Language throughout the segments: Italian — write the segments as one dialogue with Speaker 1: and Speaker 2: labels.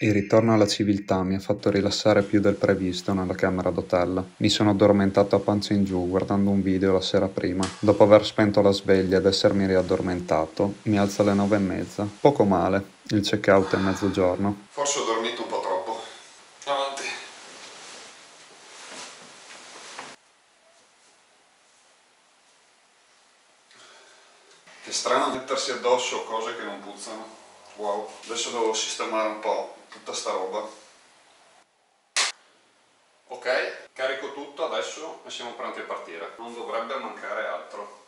Speaker 1: Il ritorno alla civiltà mi ha fatto rilassare più del previsto nella camera d'hotel. Mi sono addormentato a pancia in giù guardando un video la sera prima. Dopo aver spento la sveglia ed essermi riaddormentato, mi alzo alle nove e mezza. Poco male, il check-out è mezzogiorno.
Speaker 2: Forse ho dormito un po' troppo. Avanti. Che strano mettersi addosso cose che non puzzano. Wow, adesso devo sistemare un po' tutta sta roba. Ok, carico tutto adesso e siamo pronti a partire. Non dovrebbe mancare altro.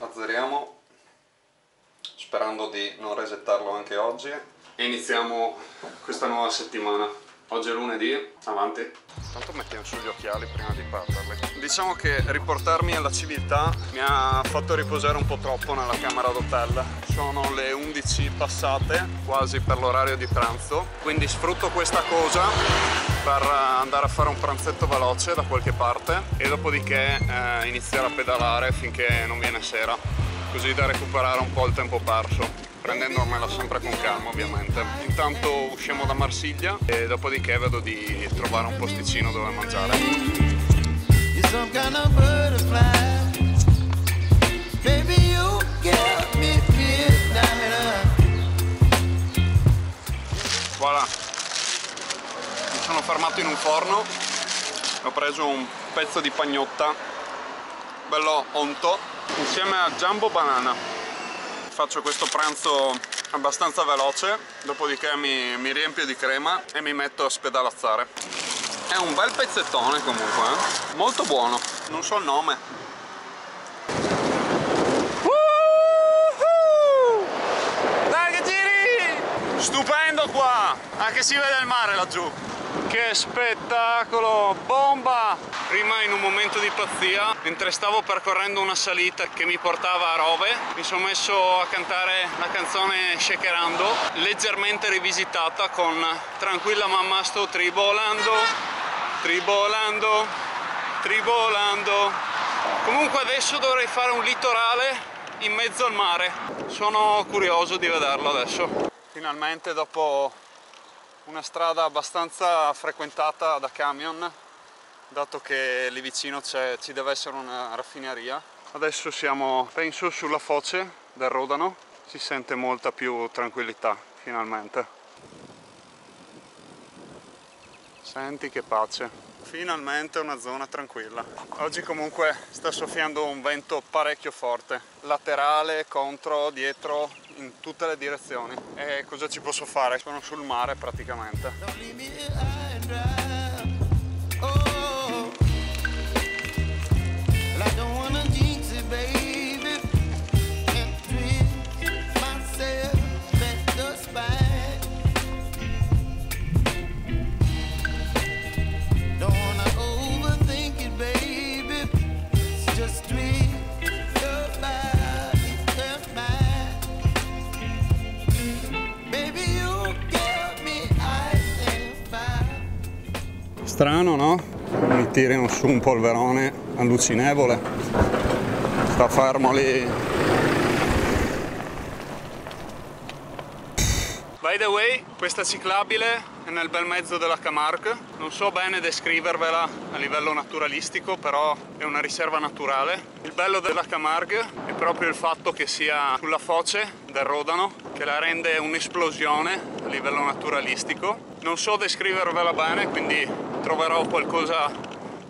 Speaker 2: Azzeriamo sperando di non resettarlo anche oggi e iniziamo questa nuova settimana. Oggi è lunedì, avanti. Tanto mettiamo su gli occhiali prima di parlarle. Diciamo che riportarmi alla civiltà mi ha fatto riposare un po' troppo nella camera d'hotel. Sono le 11 passate, quasi per l'orario di pranzo, quindi sfrutto questa cosa per andare a fare un pranzetto veloce da qualche parte e dopodiché eh, iniziare a pedalare finché non viene sera, così da recuperare un po' il tempo perso prendendomela sempre con calma ovviamente. Intanto usciamo da Marsiglia e dopodiché vedo di trovare un posticino dove mangiare. Voilà, mi sono fermato in un forno, ho preso un pezzo di pagnotta, bello onto, insieme a Jumbo Banana. Faccio questo pranzo abbastanza veloce, dopodiché mi, mi riempio di crema e mi metto a spedalazzare. È un bel pezzettone comunque, eh? molto buono, non so il nome. Dai che giri! Stupendo qua! Anche si vede il mare laggiù. Che spettacolo! Bomba! Prima in un momento di pazzia, mentre stavo percorrendo una salita che mi portava a Rove, mi sono messo a cantare la canzone Shakerando, leggermente rivisitata con Tranquilla mamma sto tribolando, tribolando, tribolando. Comunque adesso dovrei fare un litorale in mezzo al mare. Sono curioso di vederlo adesso. Finalmente dopo una strada abbastanza frequentata da camion, dato che lì vicino c'è- ci deve essere una raffineria. Adesso siamo, penso, sulla foce del Rodano, si sente molta più tranquillità finalmente. Senti che pace. Finalmente una zona tranquilla. Oggi comunque sta soffiando un vento parecchio forte, laterale, contro, dietro, in tutte le direzioni. E cosa ci posso fare? Sono sul mare praticamente. Tirino su un polverone allucinevole. Sta fermo lì. By the way, questa ciclabile è nel bel mezzo della Camargue. Non so bene descrivervela a livello naturalistico, però è una riserva naturale. Il bello della Camargue è proprio il fatto che sia sulla foce del Rodano, che la rende un'esplosione a livello naturalistico. Non so descrivervela bene, quindi troverò qualcosa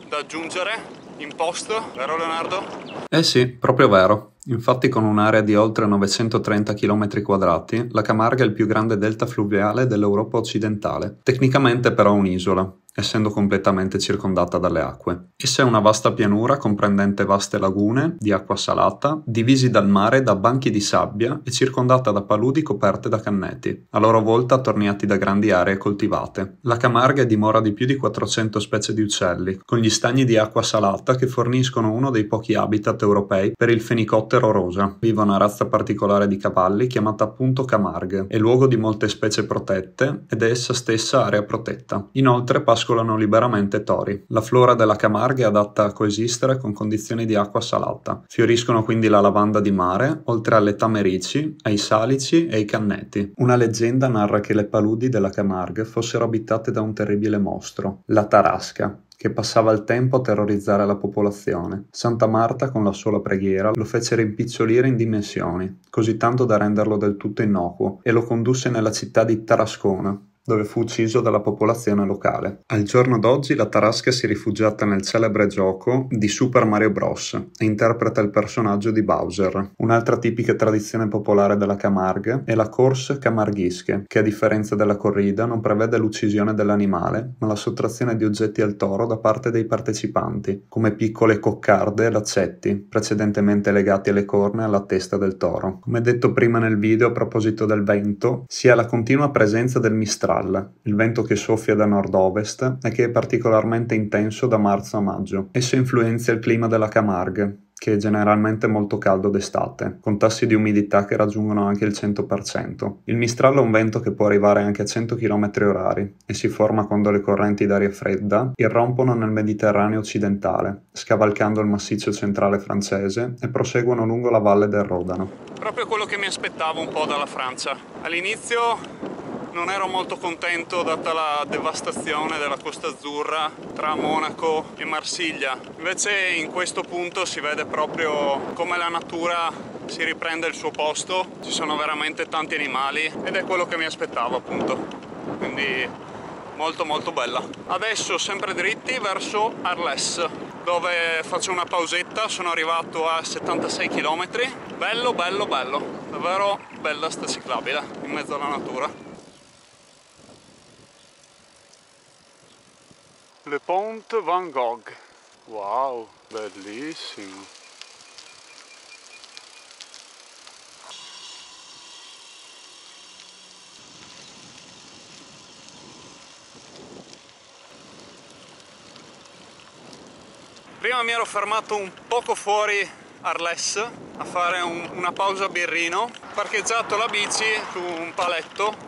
Speaker 2: da aggiungere in post, vero Leonardo?
Speaker 1: Eh sì, proprio vero. Infatti con un'area di oltre 930 km quadrati, la Camarga è il più grande delta fluviale dell'Europa occidentale. Tecnicamente però un'isola, essendo completamente circondata dalle acque. Essa è una vasta pianura comprendente vaste lagune di acqua salata, divisi dal mare da banchi di sabbia e circondata da paludi coperte da canneti, a loro volta attorniati da grandi aree coltivate. La Camarga è dimora di più di 400 specie di uccelli, con gli stagni di acqua salata che forniscono uno dei pochi habitat europei per il fenicottero rosa. Vive una razza particolare di cavalli chiamata appunto Camargue, è luogo di molte specie protette ed è essa stessa area protetta. Inoltre pascono pascolano liberamente tori. La flora della Camarga è adatta a coesistere con condizioni di acqua salata. Fioriscono quindi la lavanda di mare, oltre alle tamerici, ai salici e ai canneti. Una leggenda narra che le paludi della Camargue fossero abitate da un terribile mostro, la Tarasca, che passava il tempo a terrorizzare la popolazione. Santa Marta, con la sola preghiera, lo fece rimpicciolire in dimensioni, così tanto da renderlo del tutto innocuo, e lo condusse nella città di Tarascona, dove fu ucciso dalla popolazione locale. Al giorno d'oggi la Tarasca si è rifugiata nel celebre gioco di Super Mario Bros. e interpreta il personaggio di Bowser. Un'altra tipica tradizione popolare della Camargue è la Course Camarguische, che a differenza della corrida non prevede l'uccisione dell'animale, ma la sottrazione di oggetti al toro da parte dei partecipanti, come piccole coccarde e laccetti, precedentemente legati alle corna e alla testa del toro. Come detto prima nel video a proposito del vento, si ha la continua presenza del mistrale Mistral, il vento che soffia da nord-ovest e che è particolarmente intenso da marzo a maggio. Esso influenza il clima della Camargue, che è generalmente molto caldo d'estate, con tassi di umidità che raggiungono anche il 100%. Il Mistral è un vento che può arrivare anche a 100 km h e si forma quando le correnti d'aria fredda irrompono nel Mediterraneo occidentale, scavalcando il massiccio centrale francese e proseguono lungo la valle del Rodano.
Speaker 2: Proprio quello che mi aspettavo un po' dalla Francia. All'inizio non ero molto contento data la devastazione della Costa Azzurra tra Monaco e Marsiglia. Invece in questo punto si vede proprio come la natura si riprende il suo posto, ci sono veramente tanti animali ed è quello che mi aspettavo appunto. Quindi molto molto bella. Adesso sempre dritti verso Arles dove faccio una pausetta, sono arrivato a 76 km. Bello, bello, bello, davvero bella sta ciclabile in mezzo alla natura. Le Pont Van Gogh. Wow, bellissimo. Prima mi ero fermato un poco fuori Arles a fare un, una pausa birrino, parcheggiato la bici su un paletto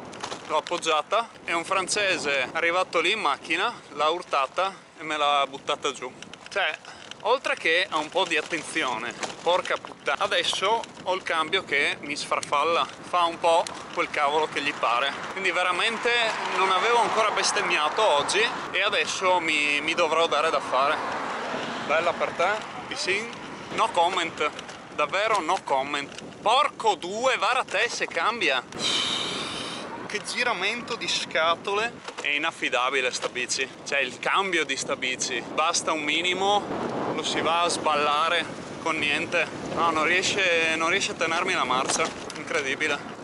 Speaker 2: l'ho appoggiata e un francese arrivato lì in macchina l'ha urtata e me l'ha buttata giù. Cioè oltre che a un po' di attenzione porca puttana. Adesso ho il cambio che mi sfarfalla fa un po' quel cavolo che gli pare. Quindi veramente non avevo ancora bestemmiato oggi e adesso mi, mi dovrò dare da fare. Bella per te Piscin? No comment. Davvero no comment. Porco due vara te se cambia che giramento di scatole. È inaffidabile sta bici. Cioè il cambio di sta bici. Basta un minimo lo si va a sballare con niente. No non riesce, non riesce a tenermi la marcia. Incredibile.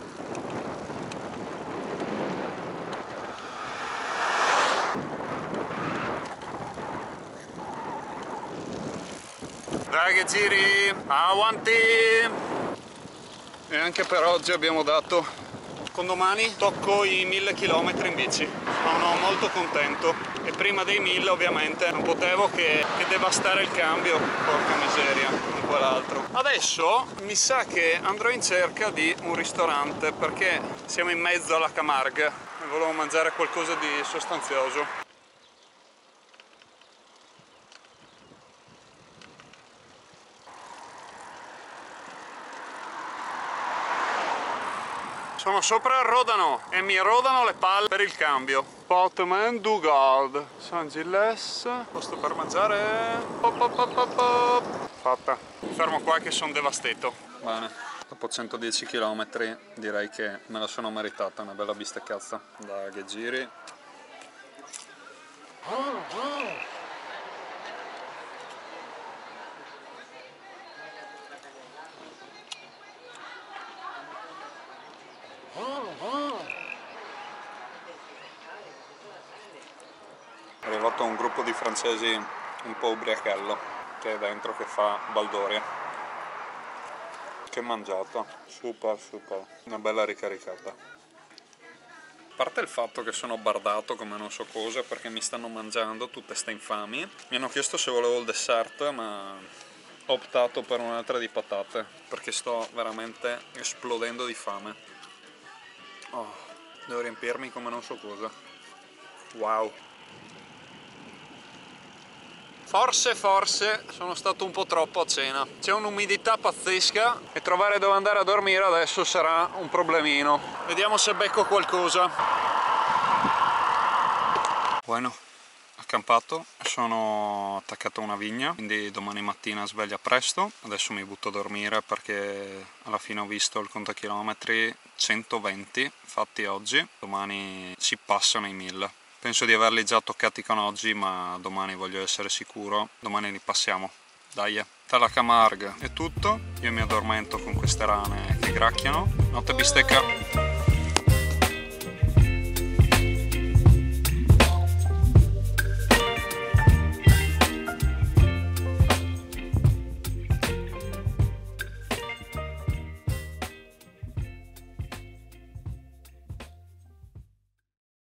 Speaker 2: Dai che giri avanti! E anche per oggi abbiamo dato con domani tocco i 1000 km in bici sono molto contento. E prima dei 1000 ovviamente non potevo che, che devastare il cambio. Porca miseria un po' l'altro adesso mi sa che andrò in cerca di un ristorante perché siamo in mezzo alla Camargue. E volevo mangiare qualcosa di sostanzioso Sono sopra il Rodano e mi rodano le palle per il cambio. Potman Dugard, San Gilles, posto per mangiare. Pop, pop, pop, Fatta. Fermo qua che sono devastato.
Speaker 1: Bene, dopo 110 km direi che me la sono meritata, una bella bisteccazza da che giri. È arrivato un gruppo di francesi un po' ubriachello che è dentro che fa baldoria. Che mangiata, super super, una bella ricaricata. A parte il fatto che sono bardato come non so cosa perché mi stanno mangiando tutte ste infami, mi hanno chiesto se volevo il dessert ma ho optato per un'altra di patate perché sto veramente esplodendo di fame. Oh, devo riempirmi come non so cosa. Wow.
Speaker 2: Forse, forse sono stato un po' troppo a cena. C'è un'umidità pazzesca e trovare dove andare a dormire adesso sarà un problemino. Vediamo se becco qualcosa. Bueno, accampato, sono attaccato a una vigna, quindi domani mattina sveglia presto. Adesso mi butto a dormire perché alla fine ho visto il contachilometri 120 fatti oggi, domani si passano i 1000. Penso di averli già toccati con oggi, ma domani voglio essere sicuro, domani li passiamo. Dai, dalla Camargue è tutto, io mi addormento con queste rane che gracchiano. Notte bistecca!